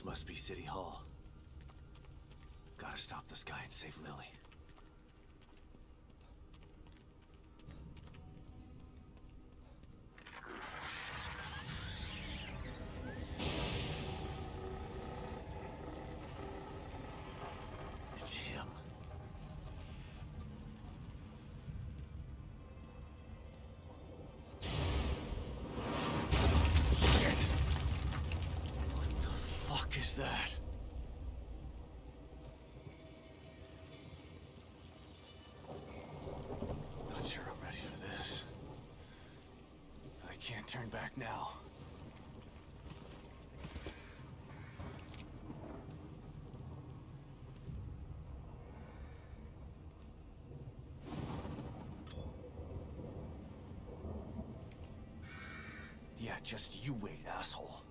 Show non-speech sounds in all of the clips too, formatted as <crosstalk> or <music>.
This must be City Hall. Gotta stop this guy and save Lily. Turn back now. Yeah, just you wait, asshole.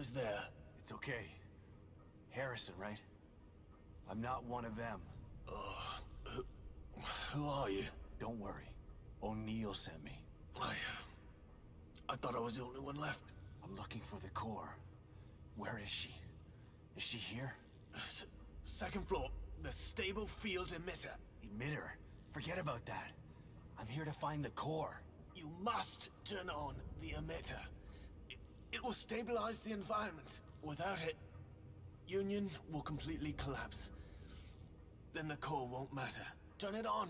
Who's there? It's okay. Harrison, right? I'm not one of them. Oh, who, who are you? Don't worry. O'Neal sent me. I... Uh, I thought I was the only one left. I'm looking for the core. Where is she? Is she here? S second floor, the stable field emitter. Emitter? Forget about that. I'm here to find the core. You must turn on the emitter. It, will stabilize the environment. Without it, Union will completely collapse. Then the core won't matter. Turn it on.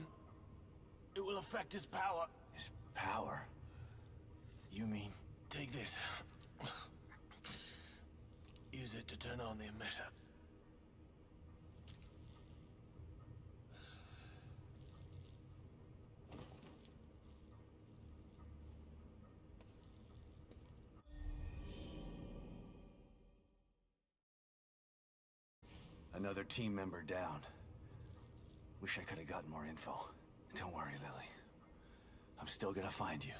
It will affect his power. His power? You mean... Take this. Use it to turn on the emitter. Another team member down. Wish I could have gotten more info. Don't worry, Lily. I'm still gonna find you.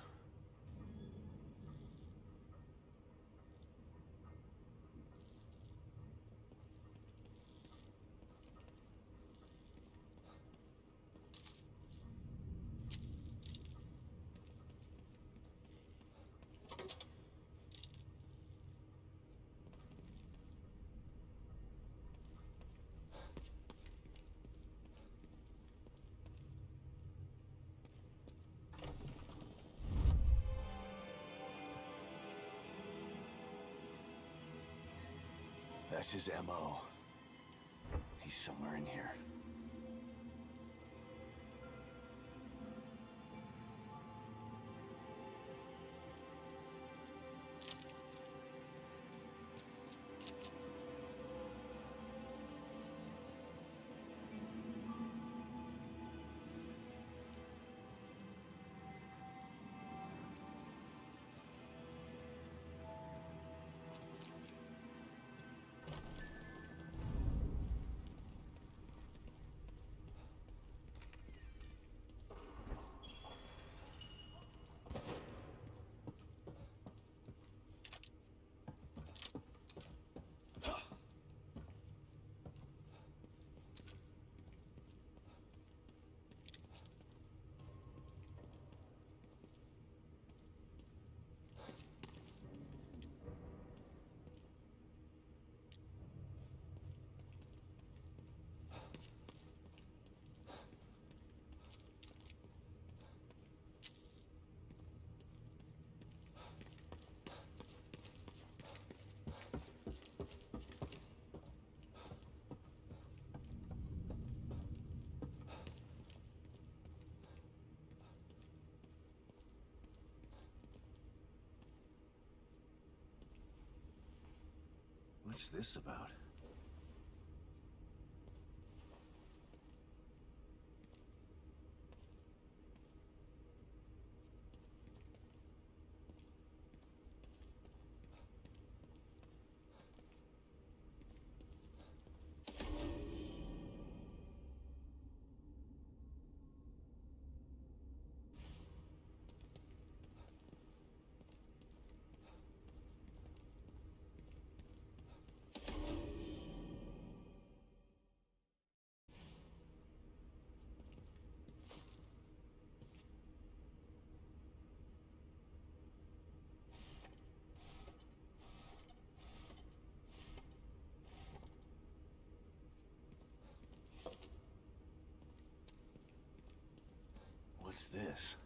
That's his M.O. He's somewhere in here. What's this about? What's this?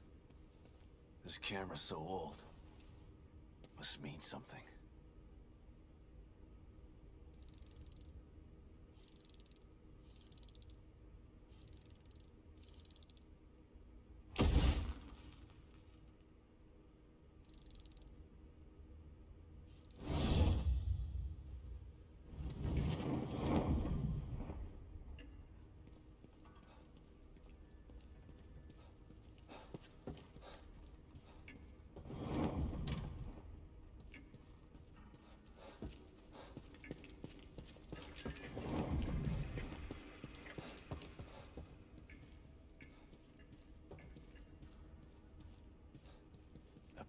This camera's so old. Must mean something.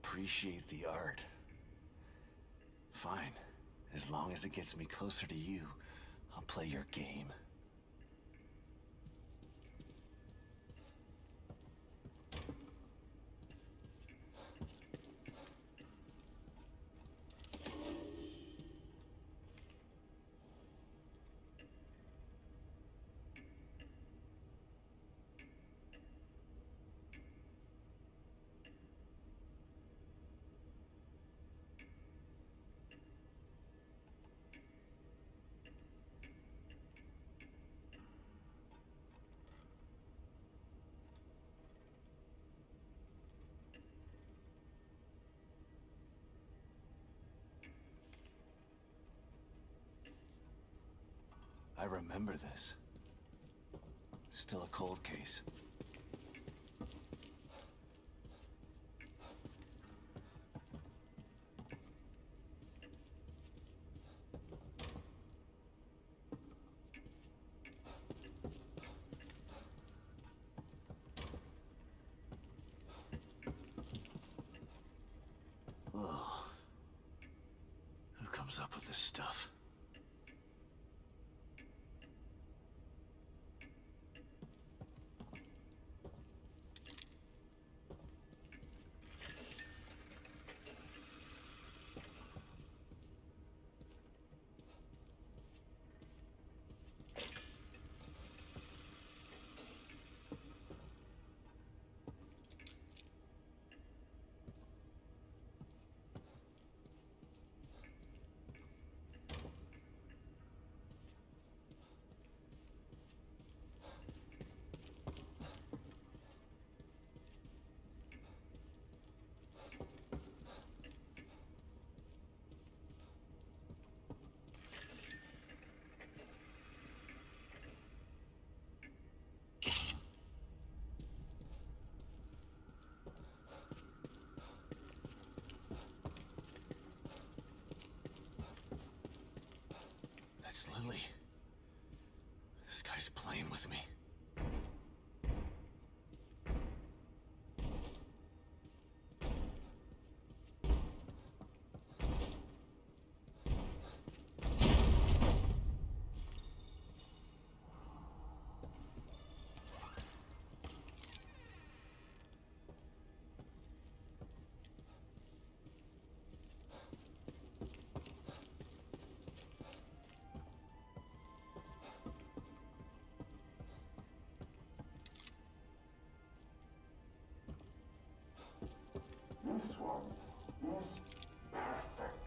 Appreciate the art. Fine. As long as it gets me closer to you, I'll play your game. I remember this. Still a cold case. Ugh. Who comes up with this stuff? That's Lily. This guy's playing with me. This one is perfect.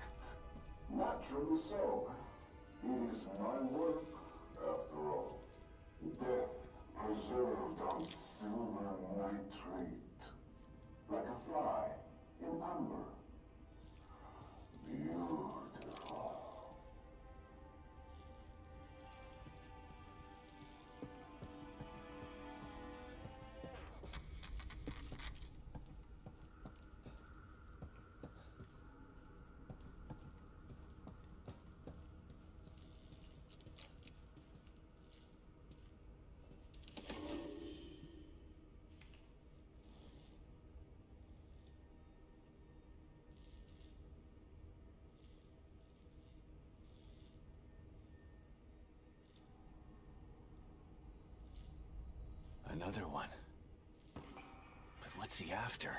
Naturally so. It is my work, after all. Death preserved on silver nitrate. Another one. But what's he after?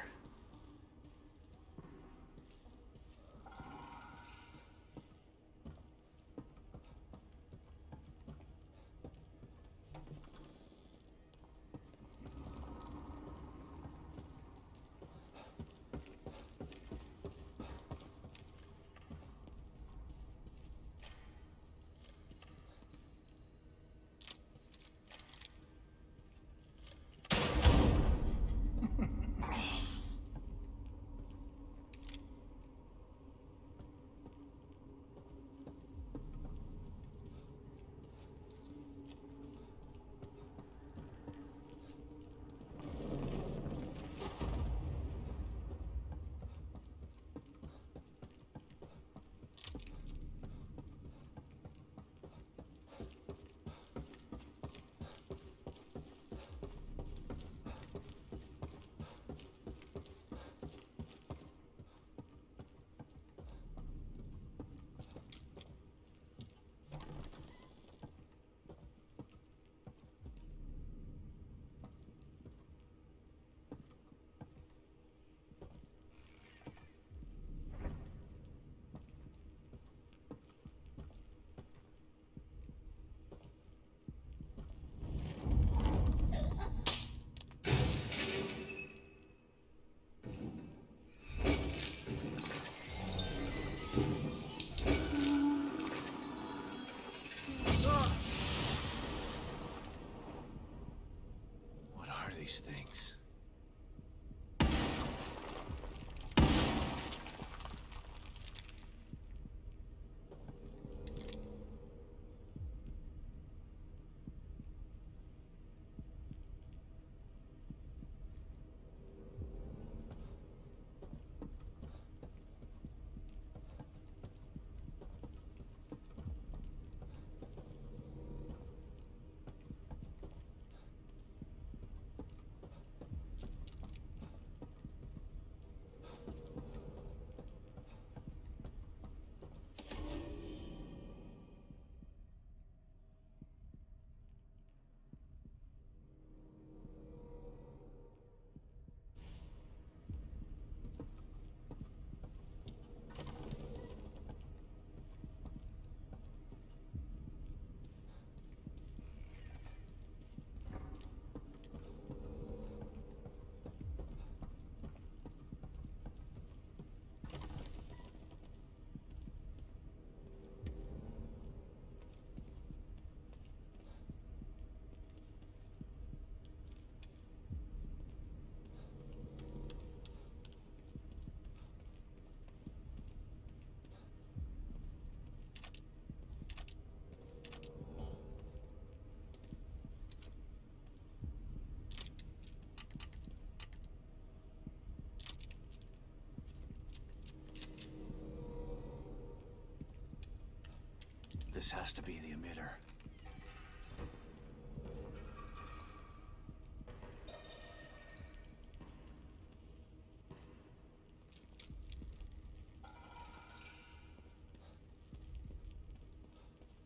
This has to be the emitter.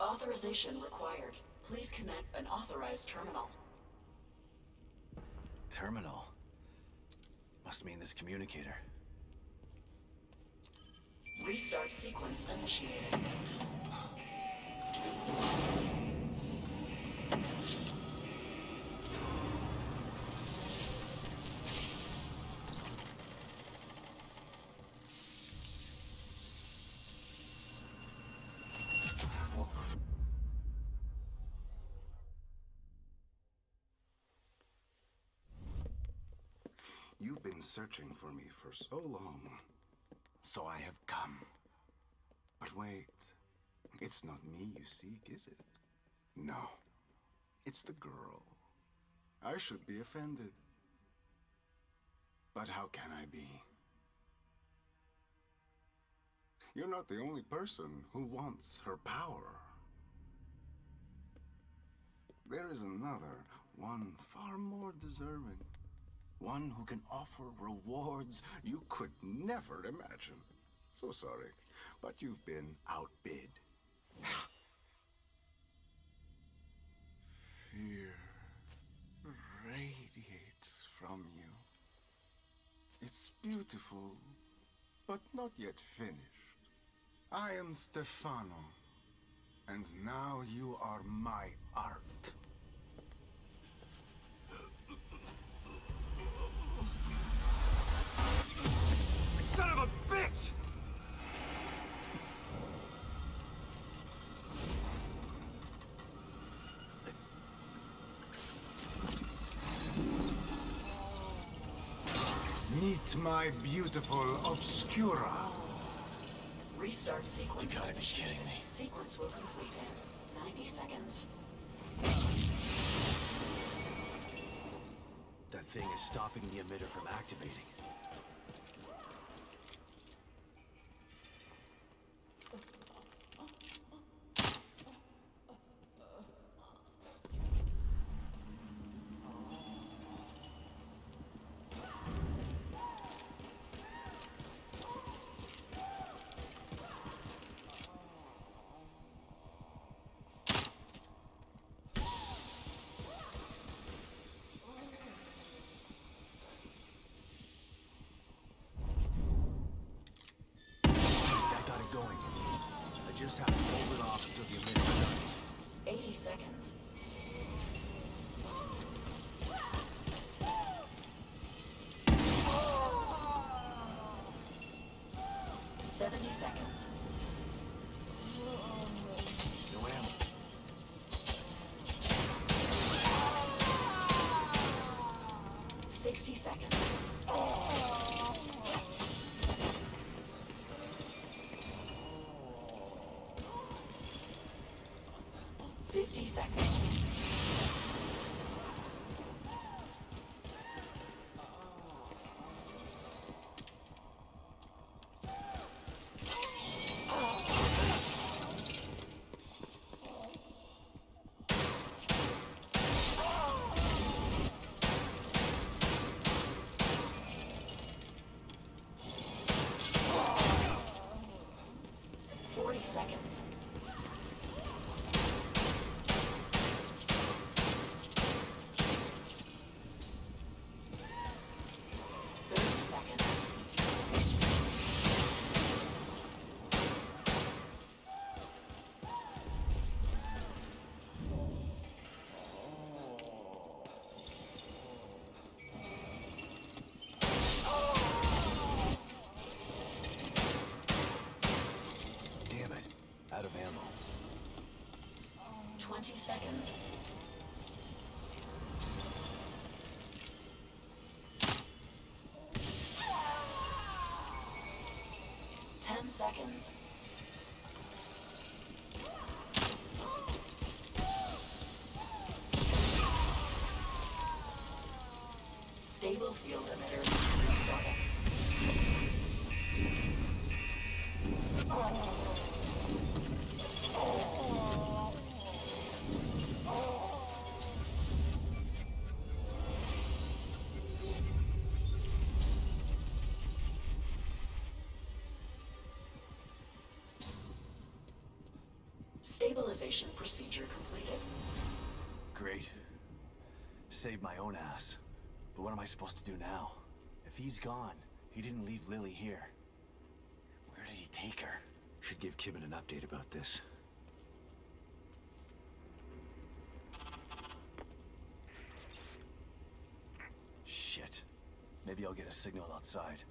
Authorization required. Please connect an authorized terminal. Terminal. Must mean this communicator. Restart sequence initiated. You've been searching for me for so long. So I have come. But wait. It's not me you seek, is it? No. It's the girl. I should be offended. But how can I be? You're not the only person who wants her power. There is another, one far more deserving. One who can offer rewards you could never imagine. So sorry, but you've been outbid. <sighs> Fear radiates from you. It's beautiful, but not yet finished. I am Stefano, and now you are my art. Meet my beautiful Obscura. Restart sequence You gotta be kidding me. Sequence will complete in 90 seconds. That thing is stopping the emitter from activating. Just have to hold it off until the starts. 80 seconds. 20 seconds. Ten seconds. Stable field emitter. Oh. Stabilization procedure completed. Great. Saved my own ass. But what am I supposed to do now? If he's gone, he didn't leave Lily here. Where did he take her? Should give Kidman an update about this. Shit. Maybe I'll get a signal outside.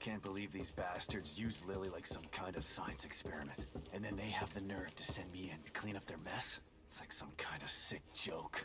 Can't believe these bastards use Lily like some kind of science experiment. And then they have the nerve to send me in to clean up their mess? It's like some kind of sick joke.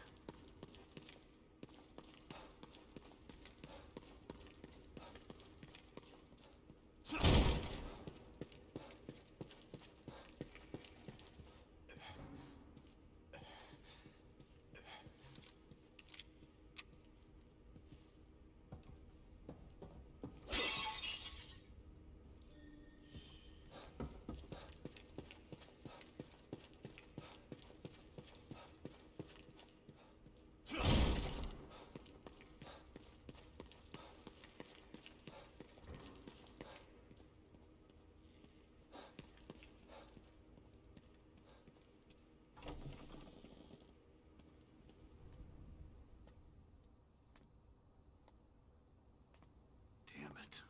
Damn it.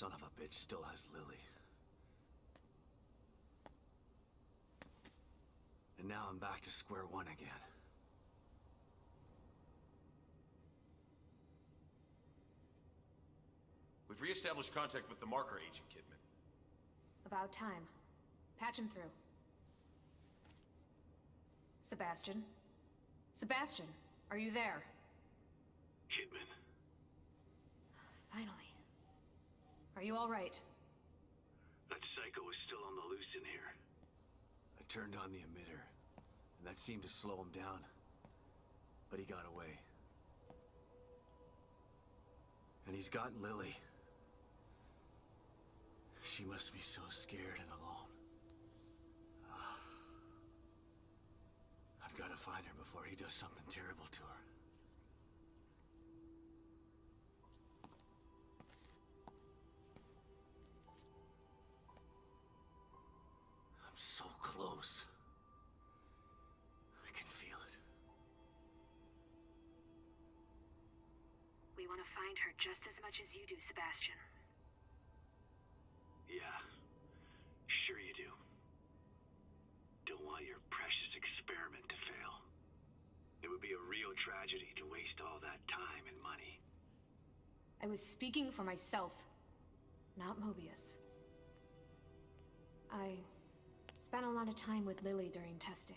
Son of a bitch still has Lily. And now I'm back to square one again. We've re-established contact with the marker agent, Kidman. About time. Patch him through. Sebastian? Sebastian, are you there? Kidman. Are you alright? That psycho is still on the loose in here. I turned on the emitter, and that seemed to slow him down. But he got away. And he's got Lily. She must be so scared and alone. Ah. I've got to find her before he does something terrible to her. Find her just as much as you do, Sebastian. Yeah. Sure you do. Don't want your precious experiment to fail. It would be a real tragedy to waste all that time and money. I was speaking for myself, not Mobius. I spent a lot of time with Lily during testing.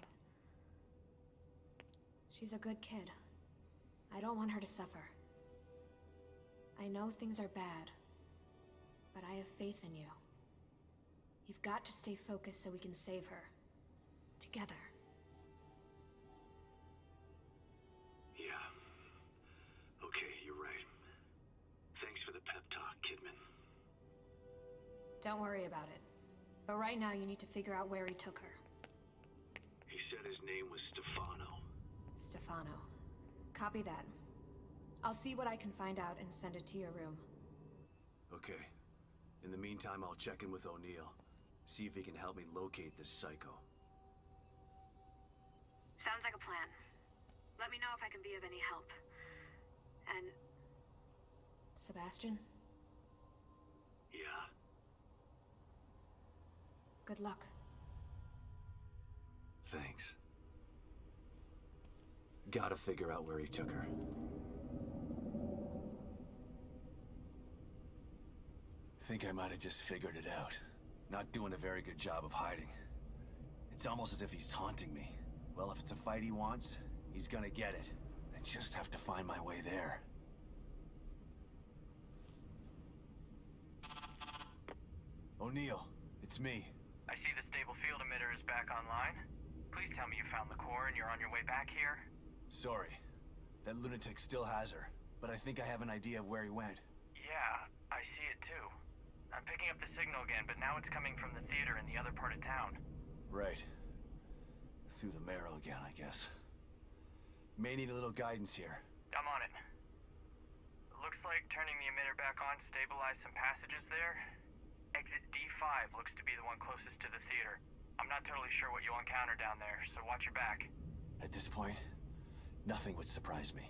She's a good kid. I don't want her to suffer. I know things are bad, but I have faith in you. You've got to stay focused so we can save her. Together. Yeah. Okay, you're right. Thanks for the pep talk, Kidman. Don't worry about it. But right now you need to figure out where he took her. He said his name was Stefano. Stefano. Copy that. I'll see what I can find out and send it to your room. Okay. In the meantime, I'll check in with O'Neal. See if he can help me locate this psycho. Sounds like a plan. Let me know if I can be of any help. And Sebastian, Yeah. good luck. Thanks. Gotta figure out where he took her. Think I might have just figured it out. Not doing a very good job of hiding. It's almost as if he's taunting me. Well, if it's a fight he wants, he's gonna get it. I just have to find my way there. O'Neal, it's me. I see the stable field emitter is back online. Please tell me you found the core and you're on your way back here. Sorry. That lunatic still has her, but I think I have an idea of where he went. Yeah, I see it too. I'm picking up the signal again, but now it's coming from the theater in the other part of town. Right. Through the marrow again, I guess. May need a little guidance here. I'm on it. Looks like turning the emitter back on stabilized some passages there. Exit D5 looks to be the one closest to the theater. I'm not totally sure what you'll encounter down there, so watch your back. At this point, nothing would surprise me.